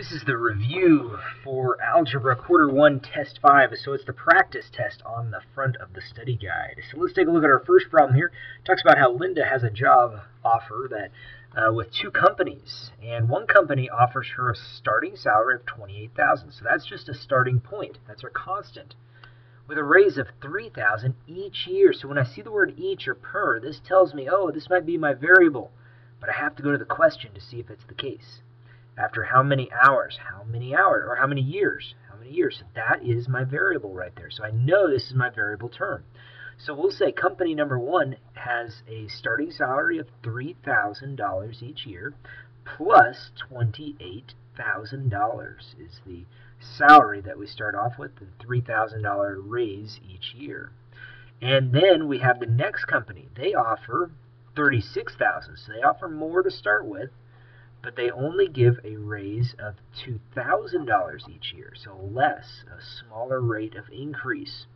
This is the review for Algebra Quarter 1 Test 5. So it's the practice test on the front of the study guide. So let's take a look at our first problem here. It talks about how Linda has a job offer that uh, with two companies. And one company offers her a starting salary of 28000 So that's just a starting point. That's her constant. With a raise of 3000 each year. So when I see the word each or per, this tells me, oh, this might be my variable. But I have to go to the question to see if it's the case. After how many hours? How many hours? Or how many years? How many years? That is my variable right there. So I know this is my variable term. So we'll say company number one has a starting salary of $3,000 each year plus $28,000 is the salary that we start off with, the $3,000 raise each year. And then we have the next company. They offer 36,000. So they offer more to start with but they only give a raise of $2,000 each year, so less, a smaller rate of increase.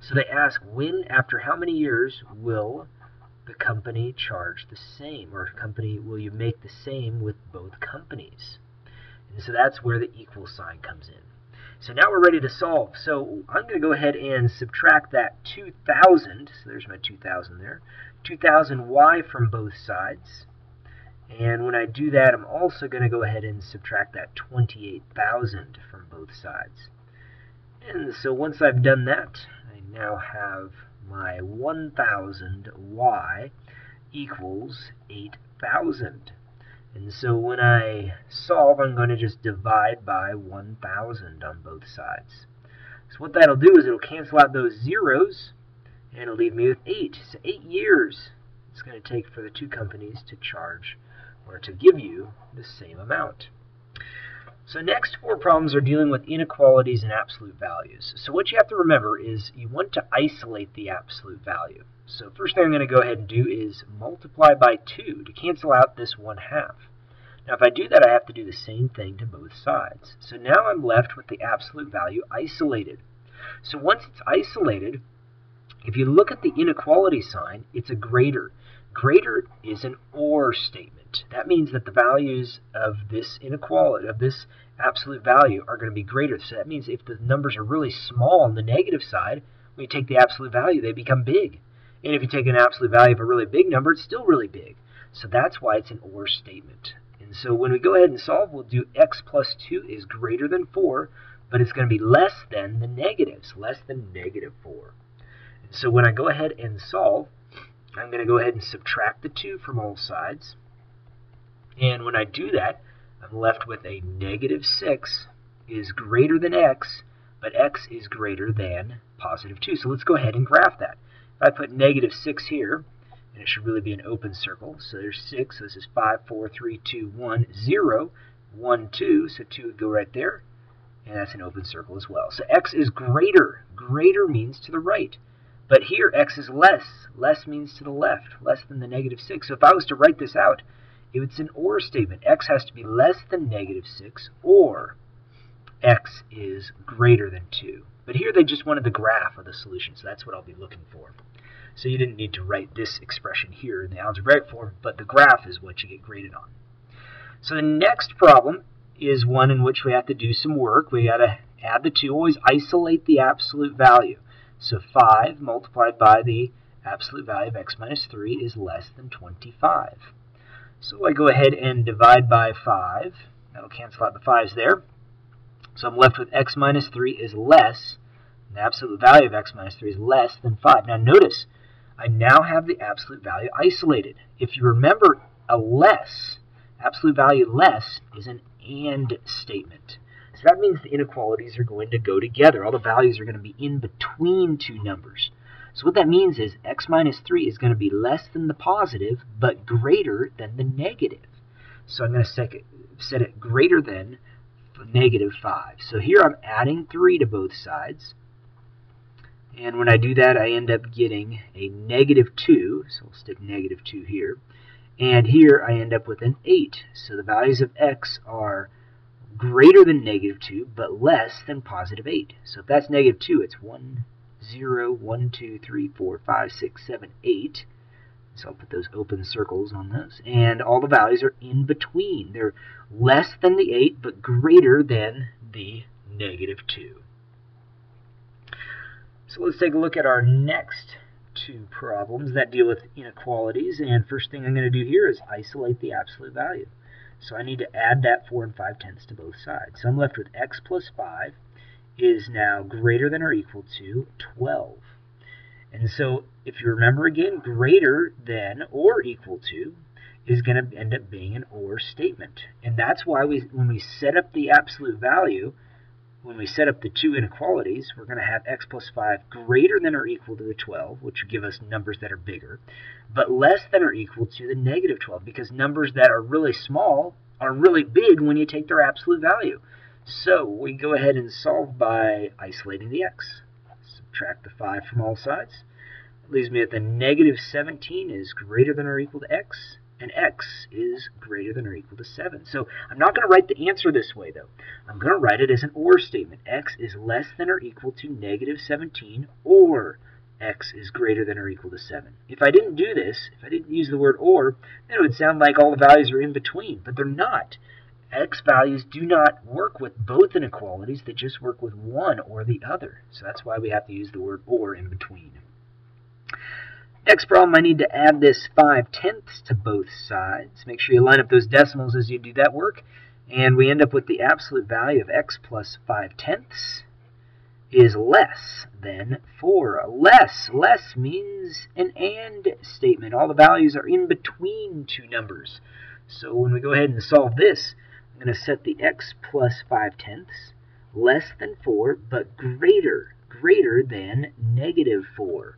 So they ask when, after how many years, will the company charge the same, or company will you make the same with both companies? And so that's where the equal sign comes in. So now we're ready to solve. So I'm going to go ahead and subtract that 2,000. So there's my 2,000 there. 2,000y from both sides. And when I do that, I'm also going to go ahead and subtract that 28,000 from both sides. And so once I've done that, I now have my 1,000y equals 8,000. And so when I solve, I'm going to just divide by 1,000 on both sides. So what that'll do is it'll cancel out those zeros, and it'll leave me with 8. So 8 years it's going to take for the two companies to charge or to give you the same amount. So next four problems are dealing with inequalities and absolute values. So what you have to remember is you want to isolate the absolute value. So first thing I'm going to go ahead and do is multiply by 2 to cancel out this 1 half. Now if I do that I have to do the same thing to both sides. So now I'm left with the absolute value isolated. So once it's isolated, if you look at the inequality sign, it's a greater. Greater is an OR statement. That means that the values of this inequality, of this absolute value, are going to be greater. So that means if the numbers are really small on the negative side, when you take the absolute value, they become big. And if you take an absolute value of a really big number, it's still really big. So that's why it's an OR statement. And so when we go ahead and solve, we'll do x plus 2 is greater than 4, but it's going to be less than the negatives, less than negative 4. And so when I go ahead and solve, I'm going to go ahead and subtract the 2 from all sides. And when I do that, I'm left with a negative 6 is greater than x, but x is greater than positive 2. So let's go ahead and graph that. If I put negative 6 here, and it should really be an open circle, so there's 6, so this is 5, 4, 3, 2, 1, 0, 1, 2, so 2 would go right there, and that's an open circle as well. So x is greater. Greater means to the right. But here x is less. Less means to the left, less than the negative 6. So if I was to write this out, it's an OR statement. x has to be less than negative 6 or x is greater than 2. But here they just wanted the graph of the solution, so that's what I'll be looking for. So you didn't need to write this expression here in the algebraic form, but the graph is what you get graded on. So the next problem is one in which we have to do some work. We got to add the two, always isolate the absolute value. So 5 multiplied by the absolute value of x minus 3 is less than 25. So I go ahead and divide by 5. That'll cancel out the 5's there. So I'm left with x minus 3 is less, the absolute value of x minus 3 is less than 5. Now notice, I now have the absolute value isolated. If you remember, a less, absolute value less, is an AND statement. So that means the inequalities are going to go together. All the values are going to be in between two numbers. So what that means is x minus 3 is going to be less than the positive, but greater than the negative. So I'm going to set it, set it greater than negative 5. So here I'm adding 3 to both sides. And when I do that, I end up getting a negative 2. So we'll stick negative 2 here. And here I end up with an 8. So the values of x are greater than negative 2, but less than positive 8. So if that's negative 2, it's 1, 0, 1, 2, 3, 4, 5, 6, 7, 8. So I'll put those open circles on those. And all the values are in between. They're less than the 8, but greater than the negative 2. So let's take a look at our next two problems that deal with inequalities. And first thing I'm going to do here is isolate the absolute value. So I need to add that 4 and 5 tenths to both sides. So I'm left with x plus 5 is now greater than or equal to 12. And so if you remember again, greater than or equal to is going to end up being an OR statement. And that's why we, when we set up the absolute value, when we set up the two inequalities, we're going to have x plus 5 greater than or equal to the 12, which give us numbers that are bigger, but less than or equal to the negative 12, because numbers that are really small are really big when you take their absolute value. So we go ahead and solve by isolating the x. Subtract the 5 from all sides. It leaves me at the negative 17 is greater than or equal to x, and x is greater than or equal to 7. So I'm not going to write the answer this way, though. I'm going to write it as an OR statement. x is less than or equal to negative 17, or x is greater than or equal to 7. If I didn't do this, if I didn't use the word OR, then it would sound like all the values are in between, but they're not. X values do not work with both inequalities, they just work with one or the other. So that's why we have to use the word OR in between. Next problem, I need to add this 5 tenths to both sides. Make sure you line up those decimals as you do that work. And we end up with the absolute value of x plus 5 tenths is less than 4. Less. Less means an AND statement. All the values are in between two numbers. So when we go ahead and solve this, I'm going to set the x plus 5 tenths less than 4, but greater, greater than negative 4.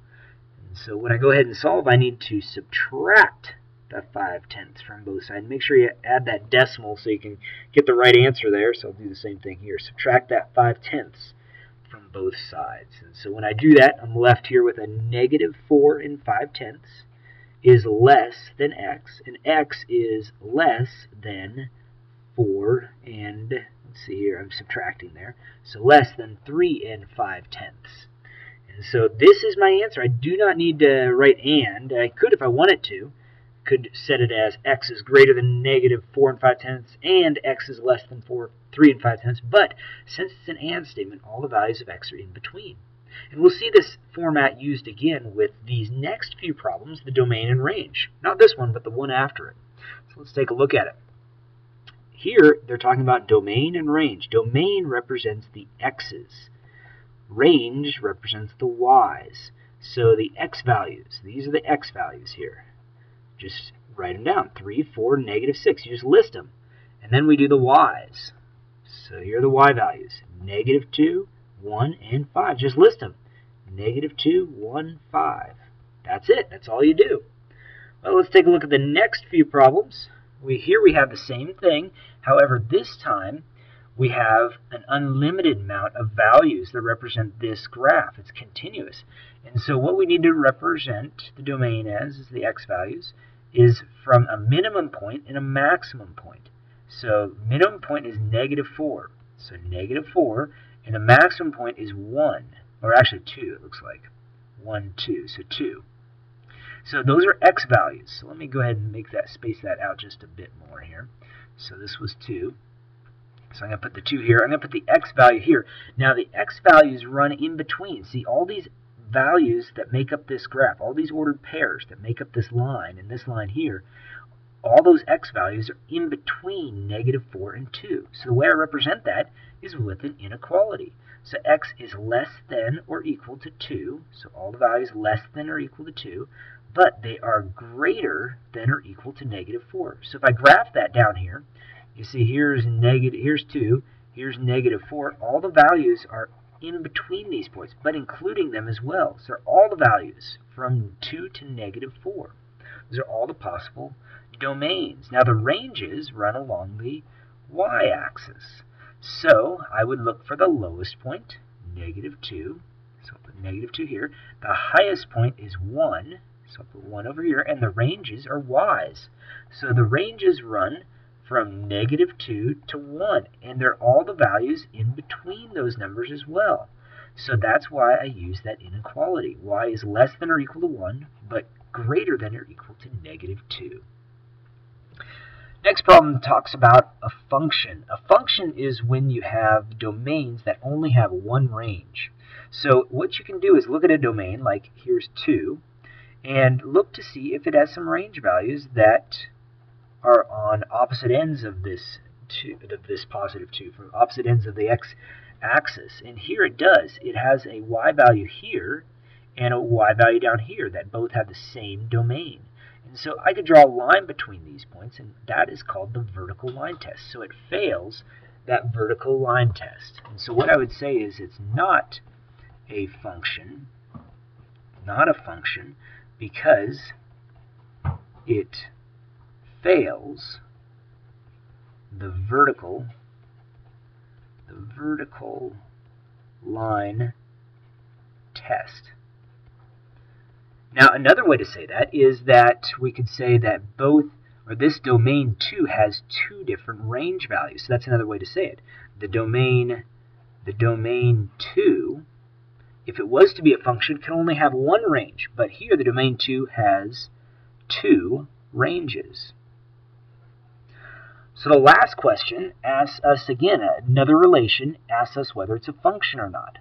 So when I go ahead and solve, I need to subtract the 5 tenths from both sides. Make sure you add that decimal so you can get the right answer there. So I'll do the same thing here. Subtract that 5 tenths from both sides. And so when I do that, I'm left here with a negative 4 and 5 tenths is less than x, and x is less than 4 and, let's see here, I'm subtracting there, so less than 3 and 5 tenths. And so this is my answer. I do not need to write and. I could if I wanted to. Could set it as x is greater than negative 4 and 5 tenths and x is less than 4, 3 and 5 tenths. But since it's an and statement, all the values of x are in between. And we'll see this format used again with these next few problems, the domain and range. Not this one, but the one after it. So let's take a look at it. Here, they're talking about domain and range. Domain represents the x's. Range represents the y's. So the x values, these are the x values here. Just write them down. 3, 4, negative 6. You just list them. And then we do the y's. So here are the y values. Negative 2, 1, and 5. Just list them. Negative 2, 1, 5. That's it. That's all you do. Well, let's take a look at the next few problems. We Here we have the same thing. However, this time we have an unlimited amount of values that represent this graph. It's continuous. And so what we need to represent the domain as, is the x values, is from a minimum point and a maximum point. So minimum point is negative 4. So negative 4, and the maximum point is 1. Or actually 2, it looks like. 1, 2. So 2. So those are x values. So let me go ahead and make that space that out just a bit more here. So this was 2. So I'm going to put the 2 here. I'm going to put the x value here. Now the x values run in between. See, all these values that make up this graph, all these ordered pairs that make up this line and this line here, all those x values are in between negative 4 and 2. So the way I represent that is with an inequality. So x is less than or equal to 2, so all the values less than or equal to 2, but they are greater than or equal to negative 4. So if I graph that down here, you see here's negative, here's 2, here's negative 4. All the values are in between these points, but including them as well. So all the values from 2 to negative 4. Those are all the possible domains. Now the ranges run along the y-axis. So I would look for the lowest point, negative 2. So I'll put negative 2 here. The highest point is 1. So I'll put 1 over here. And the ranges are y's. So the ranges run from negative 2 to 1. And they're all the values in between those numbers as well. So that's why I use that inequality. y is less than or equal to 1, but greater than or equal to negative 2. Next problem talks about a function. A function is when you have domains that only have one range. So what you can do is look at a domain, like here's 2, and look to see if it has some range values that are on opposite ends of this two, of this positive 2, from opposite ends of the x-axis. And here it does. It has a y value here and a y value down here that both have the same domain. And so I could draw a line between these points, and that is called the vertical line test. So it fails that vertical line test. And so what I would say is it's not a function, not a function, because it fails the vertical the vertical line test. Now, another way to say that is that we could say that both, or this domain 2 has two different range values. So that's another way to say it. The domain, the domain 2, if it was to be a function, can only have one range. But here, the domain 2 has two ranges. So the last question asks us again, another relation asks us whether it's a function or not.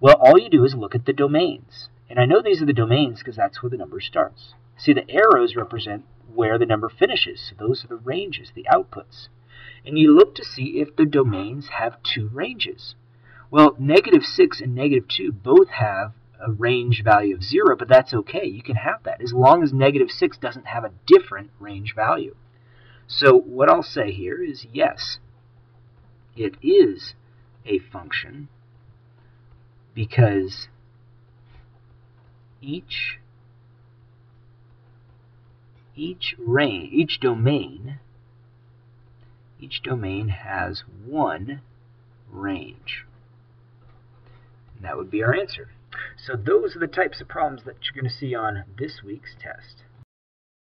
Well, all you do is look at the domains. And I know these are the domains because that's where the number starts. See, the arrows represent where the number finishes. So those are the ranges, the outputs. And you look to see if the domains have two ranges. Well, negative 6 and negative 2 both have a range value of 0, but that's okay. You can have that as long as negative 6 doesn't have a different range value. So what I'll say here is yes, it is a function because each each range, each domain, each domain has one range. And that would be our answer. So those are the types of problems that you're going to see on this week's test.